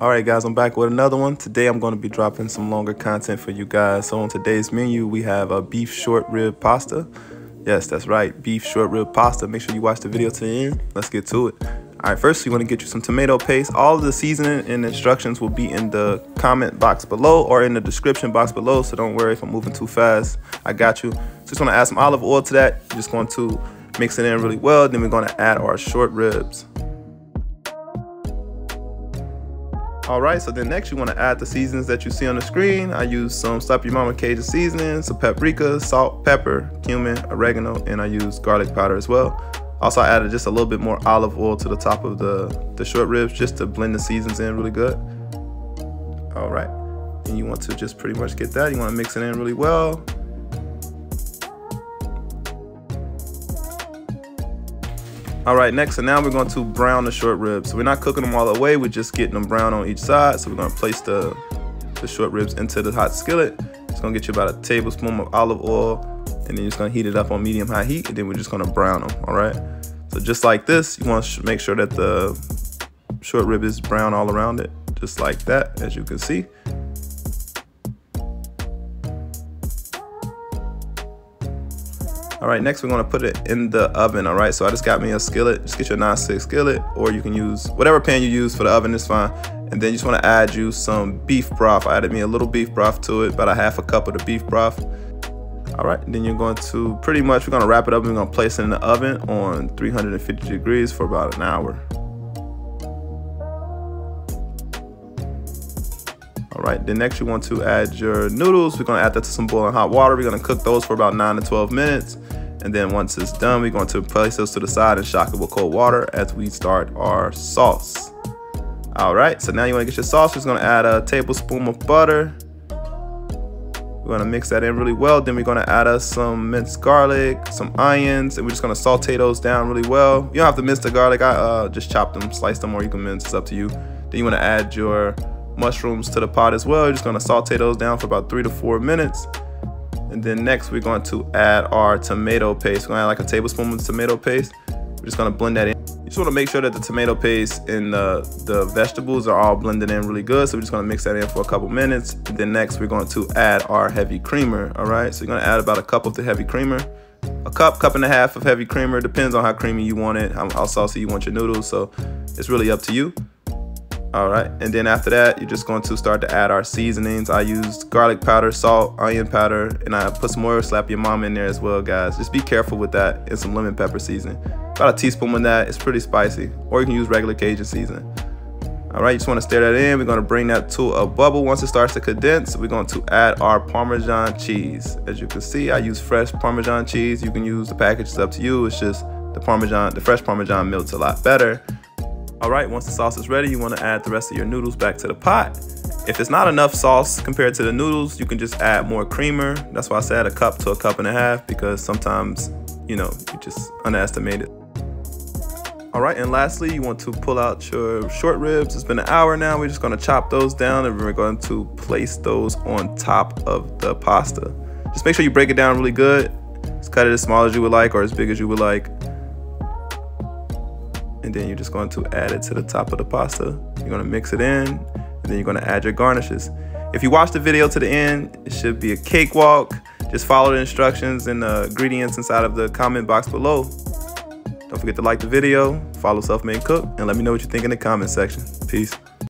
All right, guys, I'm back with another one. Today, I'm going to be dropping some longer content for you guys. So on today's menu, we have a beef short rib pasta. Yes, that's right, beef short rib pasta. Make sure you watch the video to the end. Let's get to it. All right, first, we want to get you some tomato paste. All of the seasoning and instructions will be in the comment box below or in the description box below. So don't worry if I'm moving too fast. I got you. So just want to add some olive oil to that. You're just going to mix it in really well. Then we're going to add our short ribs. All right, so then next you wanna add the seasonings that you see on the screen. I use some Slap Your Mama Cajun seasoning, some paprika, salt, pepper, cumin, oregano, and I use garlic powder as well. Also, I added just a little bit more olive oil to the top of the, the short ribs just to blend the seasons in really good. All right, and you want to just pretty much get that. You wanna mix it in really well. All right, next, so now we're going to brown the short ribs. So we're not cooking them all the way, we're just getting them brown on each side. So we're gonna place the, the short ribs into the hot skillet. It's gonna get you about a tablespoon of olive oil, and then you're just gonna heat it up on medium high heat, and then we're just gonna brown them, all right? So just like this, you wanna make sure that the short rib is brown all around it, just like that, as you can see. All right, next we're gonna put it in the oven, all right? So I just got me a skillet, just get your non-stick skillet, or you can use whatever pan you use for the oven is fine. And then you just wanna add you some beef broth. I added me a little beef broth to it, about a half a cup of the beef broth. All right, then you're going to pretty much, we're gonna wrap it up and we're gonna place it in the oven on 350 degrees for about an hour. All right, then next you want to add your noodles. We're gonna add that to some boiling hot water. We're gonna cook those for about nine to 12 minutes. And then once it's done, we're going to place those to the side and shock it with cold water as we start our sauce. All right, so now you wanna get your sauce. We're gonna add a tablespoon of butter. We're gonna mix that in really well. Then we're gonna add us some minced garlic, some onions, and we're just gonna saute those down really well. You don't have to mince the garlic. I uh, just chop them, slice them, or you can mince. It's up to you. Then you wanna add your mushrooms to the pot as well. You're just gonna saute those down for about three to four minutes. And then next we're going to add our tomato paste. We're gonna add like a tablespoon of tomato paste. We're just gonna blend that in. You just wanna make sure that the tomato paste and the, the vegetables are all blended in really good. So we're just gonna mix that in for a couple minutes. And then next we're going to add our heavy creamer, all right? So you're gonna add about a cup of the heavy creamer. A cup, cup and a half of heavy creamer. Depends on how creamy you want it, how, how saucy you want your noodles. So it's really up to you. All right, and then after that, you're just going to start to add our seasonings. I used garlic powder, salt, onion powder, and I put some more slap your mom in there as well, guys. Just be careful with that and some lemon pepper seasoning. About a teaspoon of that, it's pretty spicy. Or you can use regular Cajun seasoning. All right, you just wanna stir that in. We're gonna bring that to a bubble. Once it starts to condense, we're going to add our Parmesan cheese. As you can see, I use fresh Parmesan cheese. You can use the package, it's up to you. It's just the Parmesan, the fresh Parmesan melts a lot better. All right, once the sauce is ready, you wanna add the rest of your noodles back to the pot. If it's not enough sauce compared to the noodles, you can just add more creamer. That's why I said a cup to a cup and a half because sometimes, you know, you just underestimate it. All right, and lastly, you want to pull out your short ribs. It's been an hour now. We're just gonna chop those down and we're going to place those on top of the pasta. Just make sure you break it down really good. Just cut it as small as you would like or as big as you would like and then you're just going to add it to the top of the pasta. You're gonna mix it in, and then you're gonna add your garnishes. If you watch the video to the end, it should be a cakewalk. Just follow the instructions and the ingredients inside of the comment box below. Don't forget to like the video, follow Self Made Cook, and let me know what you think in the comment section. Peace.